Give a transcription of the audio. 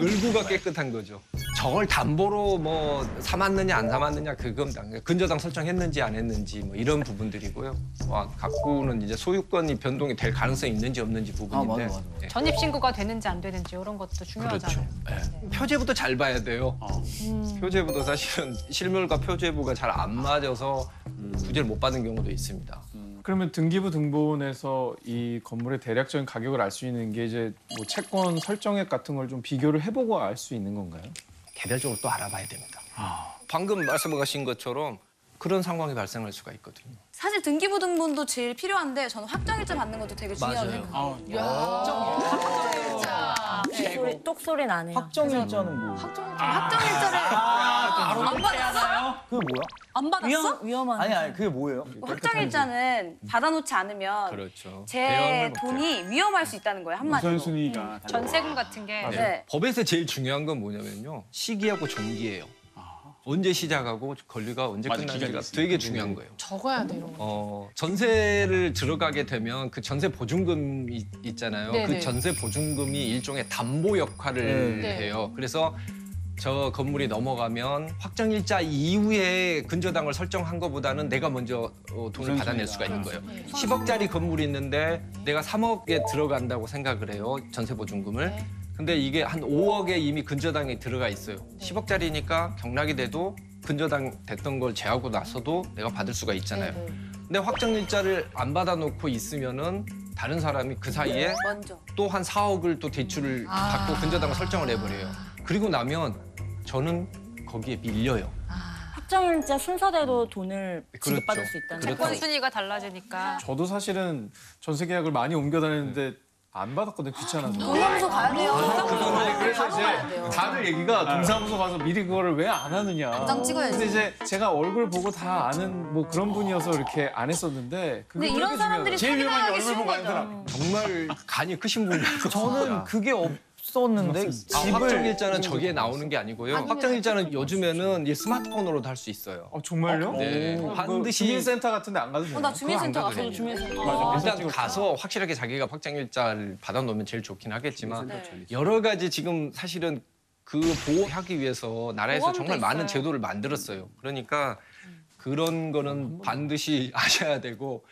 을구가 깨끗한 거죠. 저걸 담보로 뭐 삼았느냐 안 삼았느냐 그건 당- 근저당 설정했는지 안 했는지 뭐 이런 부분들이고요. 와, 갖고는 이제 소유권이 변동이 될 가능성이 있는지 없는지 부분인데 맞아, 맞아. 예, 전입 신고가 되는지 안 되는지 이런 것도 그렇죠. 중요하잖아요. 예. 표제부도 잘 봐야 돼요. 음. 표제부도 사실은 실물과 표제부가 잘 안 맞아서 구제를 못 받는 경우도 있습니다. 그러면 등기부 등본에서 이 건물의 대략적인 가격을 알 수 있는 게 이제 뭐 채권 설정액 같은 걸 좀 비교를 해보고 알 수 있는 건가요? 개별적으로 또 알아봐야 됩니다. 방금 말씀하신 것처럼 그런 상황이 발생할 수가 있거든요. 사실 등기부 등본도 제일 필요한데 저는 확정일자 받는 것도 되게 중요하다고 맞아요. 생각해 요. 소리, 똑소리 나네요. 확정일자는 뭐? 확정일자를 안 받았어? 그게 뭐야? 안 받았어? 위험, 위험한. 아니 아니 그게 뭐예요? 확정일자는 받아놓지 않으면 그렇죠. 제 못해요. 돈이 위험할 수 있다는 거예요 한마디로. 우선순위가 전세금 같은 게 네. 법에서 제일 중요한 건 뭐냐면요. 시기하고 종기예요. 언제 시작하고 권리가 언제 맞아, 끝나는지가 기간이. 되게 중요한 거예요. 적어야 돼 이런 거. 어, 전세를 들어가게 되면 그 전세 보증금 이- 있잖아요. 네네. 그 전세 보증금이 일종의 담보 역할을 네. 해요. 그래서 저 건물이 넘어가면 확정일자 이후에 근저당을 설정한 것보다는 내가 먼저 어, 돈을 받아낼 수가 있는 거예요. 10억짜리 건물이 있는데 내가 3억에 들어간다고 생각을 해요. 전세 보증금을. 근데 이게 한 5억에 이미 근저당이 들어가 있어요. 10억짜리니까 경락이 돼도 근저당 됐던 걸 제하고 나서도 내가 받을 수가 있잖아요. 근데 확정일자를 안 받아놓고 있으면은 다른 사람이 그 사이에 먼저. 또 한 4억을 또 대출을 받고 근저당을 설정을 해버려요. 그리고 나면 저는 거기에 밀려요. 확정일자 순서대로 돈을 그렇죠. 지급받을 수 있다는 그렇죠. 거죠. 채권 순위가 달라지니까 저도 사실은 전세 계약을 많이 옮겨 다녔는데 안 받았거든요 귀찮아서. 동사무소 가야 돼요. 네, 그래서 이제 다들 얘기가 동사무소 가서 미리 그거를 왜 안 하느냐. 당장 찍어야지. 근데 이제 제가 얼굴 보고 다 아는 뭐 그런 분이어서 이렇게 안 했었는데. 근데 이런 사람들이 제일 위험한 게 얼굴 보고. 사람. 정말 간이 크신 분이라서 저는 그게 없 었는데 아, 집을 확정일자는 저기에 나오는 게 아니고요. 확정일자는 요즘에는 이 스마트폰으로도 할 수 있어요. 어, 정말요? 네. 어, 반드시- 그 주민센터 같은데 안 가도 돼요? 어, 나 주민센터 그거 안 갔어도 가도 주민센터. 맞아. 일단 가서 확실하게 자기가 확정일자를 받아놓으면 제일 좋긴 하겠지만 네. 여러 가지 지금 사실은 그 보호하기 위해서 나라에서 보험도 정말 많은 있어요. 제도를 만들었어요. 그러니까 그런 거는 반드시 아셔야 되고